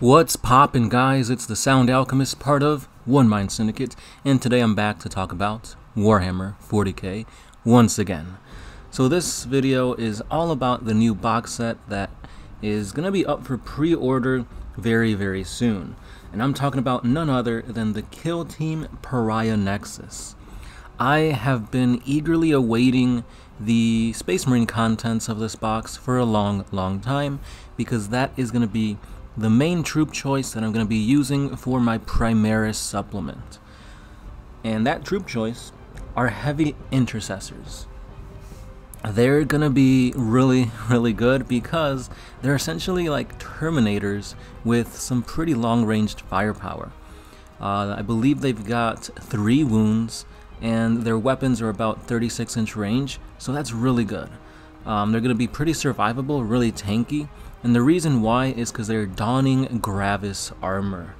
What's poppin', guys? It's the Sound Alchemist, part of One Mind Syndicate, and today I'm back to talk about Warhammer 40k once again. So this video is all about the new box set that is going to be up for pre-order very, very soon. And I'm talking about none other than the Kill Team Pariah Nexus. I have been eagerly awaiting the Space Marine contents of this box for a long, long time because that is going to be the main troop choice that I'm going to be using for my Primaris supplement. And that troop choice are heavy intercessors. They're going to be really, really good because they're essentially like Terminators with some pretty long-ranged firepower. Uh, I believe they've got three wounds and their weapons are about 36 inch range, so that's really good. Um, they're going to be pretty survivable, really tanky, and the reason why is because they're donning Gravis armor.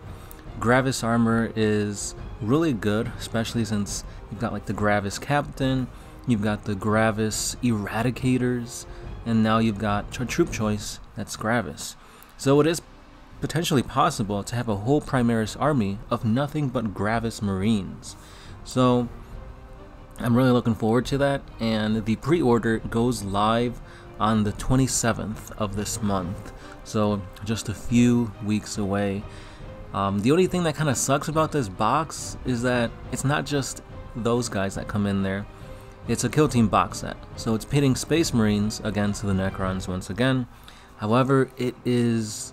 Gravis armor is really good, especially since you've got like the Gravis Captain, you've got the Gravis Eradicators, and now you've got a troop choice that's Gravis. So it is potentially possible to have a whole Primaris army of nothing but Gravis Marines. So I'm really looking forward to that, and the pre-order goes live on the 27th of this month, so just a few weeks away. Um, the only thing that kind of sucks about this box is that it's not just those guys that come in there. It's a Kill Team box set, so it's pitting Space Marines against the Necrons once again. However, it is...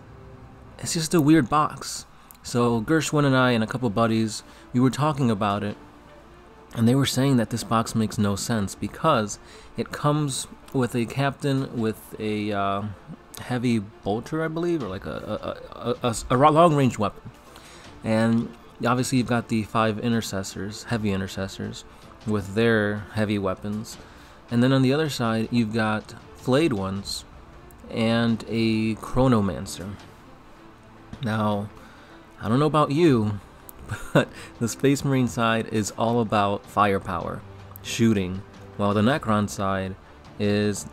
it's just a weird box. So Gershwin and I and a couple buddies, we were talking about it, and they were saying that this box makes no sense because it comes with a captain with a uh, heavy bolter, I believe, or like a, a, a, a long range weapon. And obviously, you've got the five intercessors, heavy intercessors, with their heavy weapons. And then on the other side, you've got flayed ones and a chronomancer. Now, I don't know about you, but the Space Marine side is all about firepower, shooting, while the Necron side is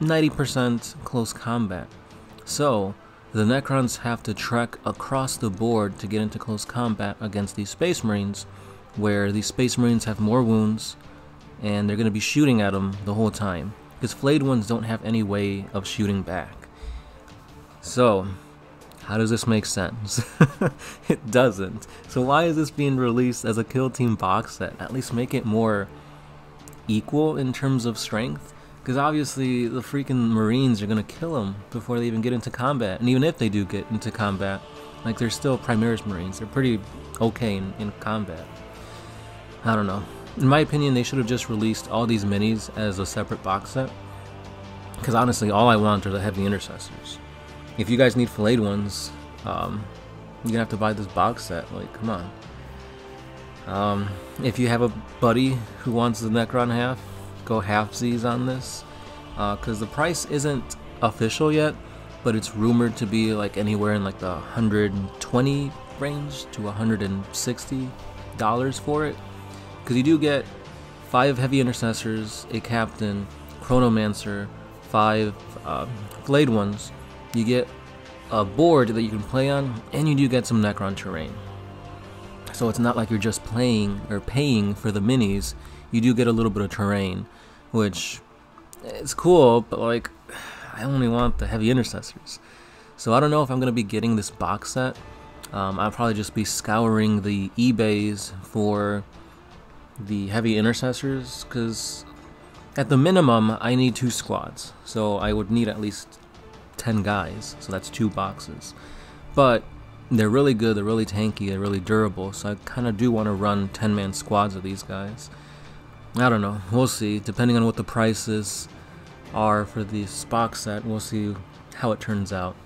90% close combat. So, the Necrons have to trek across the board to get into close combat against these Space Marines, where these Space Marines have more wounds, and they're going to be shooting at them the whole time, because flayed ones don't have any way of shooting back. So, how does this make sense? it doesn't. So why is this being released as a Kill Team box set? At least make it more equal in terms of strength. Because obviously the freaking Marines are going to kill them before they even get into combat. And even if they do get into combat, like they're still Primaris Marines. They're pretty okay in, in combat. I don't know. In my opinion, they should have just released all these minis as a separate box set. Because honestly, all I want are the heavy intercessors if you guys need filleted ones, um, you're gonna have to buy this box set. Like, come on. Um, if you have a buddy who wants the Necron half, go halfsies on this. Because uh, the price isn't official yet, but it's rumored to be like anywhere in like the 120 range to 160 dollars for it. Because you do get five heavy intercessors, a captain, chronomancer, five uh, ones, you get a board that you can play on, and you do get some Necron terrain. So it's not like you're just playing or paying for the minis, you do get a little bit of terrain, which it's cool, but like, I only want the heavy intercessors. So I don't know if I'm going to be getting this box set. Um, I'll probably just be scouring the eBays for the heavy intercessors, because at the minimum, I need two squads. So I would need at least 10 guys, so that's two boxes. But they're really good, they're really tanky, they're really durable, so I kind of do want to run 10 man squads of these guys. I don't know, we'll see. Depending on what the prices are for this box set, we'll see how it turns out.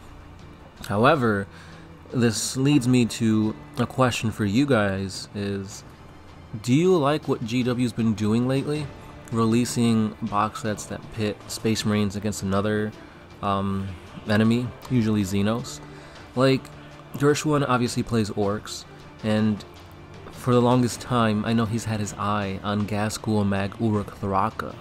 However, this leads me to a question for you guys is do you like what GW's been doing lately? Releasing box sets that pit Space Marines against another um, enemy, usually Xenos. Like, Gershwin obviously plays orcs, and for the longest time, I know he's had his eye on Ghazghkull Mag Uruk Thraka.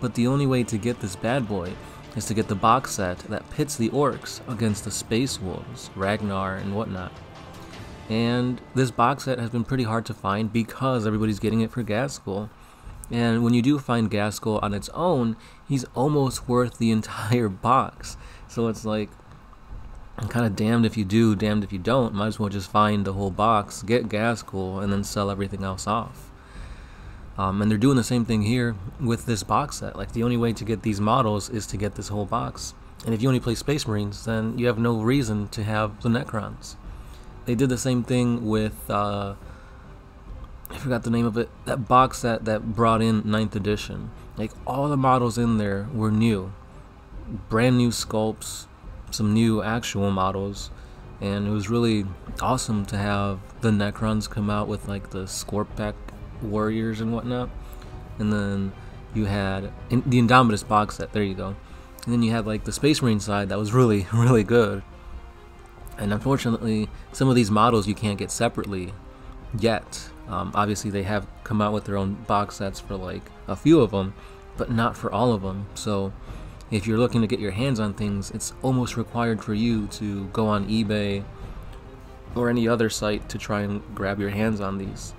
But the only way to get this bad boy is to get the box set that pits the orcs against the space wolves, Ragnar and whatnot. And this box set has been pretty hard to find because everybody's getting it for Ghazghkull. And when you do find Ghazghkull on its own, he's almost worth the entire box. So it's like, I'm kind of damned if you do, damned if you don't. Might as well just find the whole box, get Ghazghkull, and then sell everything else off. Um, and they're doing the same thing here with this box set. Like the only way to get these models is to get this whole box. And if you only play Space Marines, then you have no reason to have the Necrons. They did the same thing with, uh, I forgot the name of it, that box set that brought in 9th edition. Like all the models in there were new. Brand new sculpts, some new actual models. And it was really awesome to have the Necrons come out with like the Skorpekh warriors and whatnot. And then you had in, the Indomitus box set. There you go. And then you had like the Space Marine side that was really, really good. And unfortunately, some of these models you can't get separately yet. Um, obviously, they have come out with their own box sets for like a few of them, but not for all of them. So, if you're looking to get your hands on things, it's almost required for you to go on eBay or any other site to try and grab your hands on these.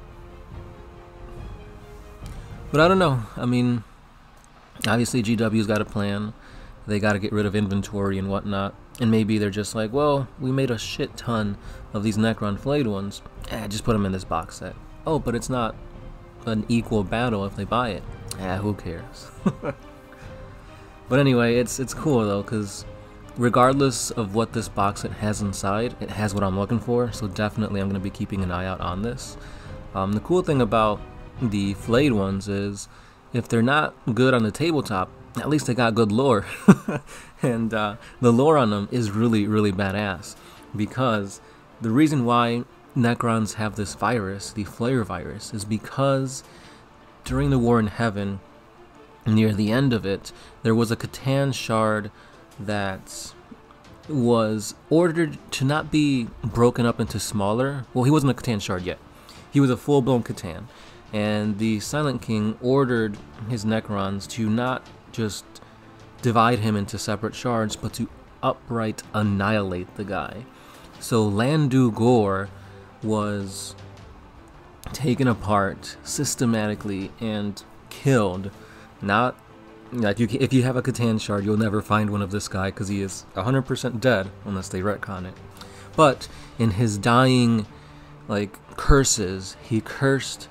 But I don't know. I mean, obviously GW's got a plan. They got to get rid of inventory and whatnot. And maybe they're just like, well, we made a shit ton of these Necron flayed ones. Eh, just put them in this box set. Oh, but it's not an equal battle if they buy it. Ah, who cares? but anyway, it's it's cool though, because regardless of what this box set has inside, it has what I'm looking for. So definitely, I'm going to be keeping an eye out on this. Um, the cool thing about the flayed ones is if they're not good on the tabletop, at least they got good lore. and uh, the lore on them is really, really badass. Because the reason why Necrons have this virus, the Flayer virus, is because during the War in Heaven, near the end of it, there was a C'tan shard that was ordered to not be broken up into smaller. Well, he wasn't a C'tan shard yet. He was a full-blown C'tan, and the Silent King ordered his Necrons to not just divide him into separate shards, but to upright annihilate the guy. So Llandu'gor was taken apart systematically and killed. Not like you, if you have a C'tan shard, you'll never find one of this guy because he is 100% dead unless they retcon it. But in his dying, like curses, he cursed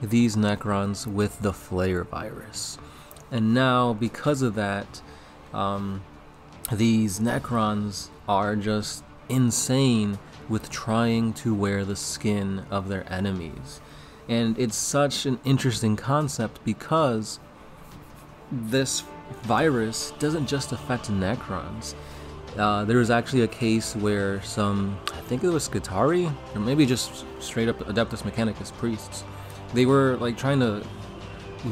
these Necrons with the Flayer virus. And now, because of that, um, these Necrons are just insane with trying to wear the skin of their enemies. And it's such an interesting concept because this virus doesn't just affect Necrons. Uh, there was actually a case where some, I think it was Skitarii, or maybe just straight up Adeptus Mechanicus priests, they were like trying to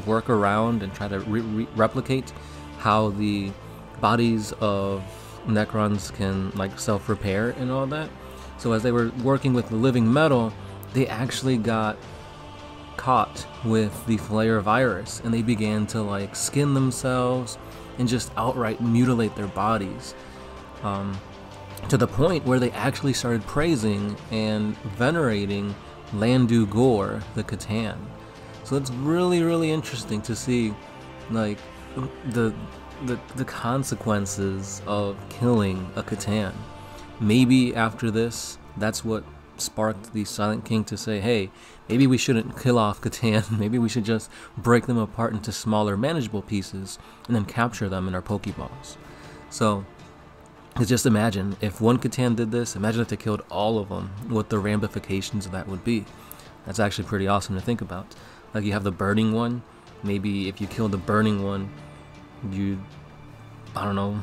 work around and try to re re replicate how the bodies of Necrons can like self-repair and all that. So as they were working with the living metal, they actually got caught with the Flayer virus and they began to like skin themselves and just outright mutilate their bodies. Um, to the point where they actually started praising and venerating Llandu'gor, the C'tan. So it's really, really interesting to see, like, the the, the consequences of killing a C'tan. Maybe after this, that's what sparked the Silent King to say, hey, maybe we shouldn't kill off C'tan, maybe we should just break them apart into smaller, manageable pieces, and then capture them in our Pokeballs. So, just imagine, if one C'tan did this, imagine if they killed all of them, what the ramifications of that would be. That's actually pretty awesome to think about. Like you have the burning one, maybe if you kill the burning one, you, I don't know,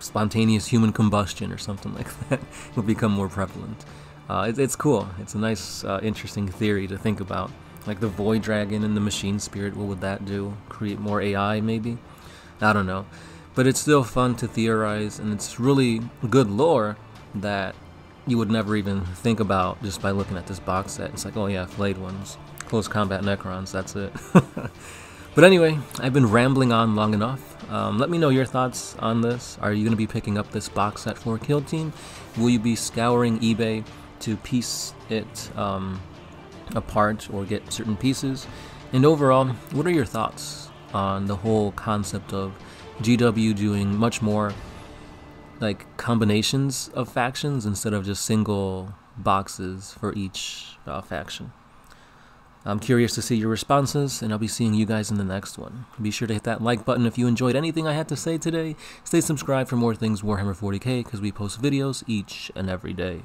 spontaneous human combustion or something like that will become more prevalent. Uh, it, it's cool. It's a nice, uh, interesting theory to think about. Like the Void Dragon and the Machine Spirit, what would that do? Create more AI, maybe? I don't know. But it's still fun to theorize, and it's really good lore that you would never even think about just by looking at this box set. It's like, oh yeah, flayed ones, close combat Necrons, that's it. But anyway, I've been rambling on long enough. Um, let me know your thoughts on this. Are you going to be picking up this box set for Kill Team? Will you be scouring eBay to piece it um, apart or get certain pieces? And overall, what are your thoughts on the whole concept of GW doing much more like combinations of factions instead of just single boxes for each uh, faction? I'm curious to see your responses, and I'll be seeing you guys in the next one. Be sure to hit that like button if you enjoyed anything I had to say today. Stay subscribed for more things Warhammer 40k, because we post videos each and every day.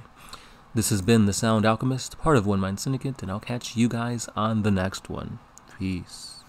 This has been The Sound Alchemist, part of One Mind Syndicate, and I'll catch you guys on the next one. Peace.